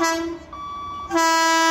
Ha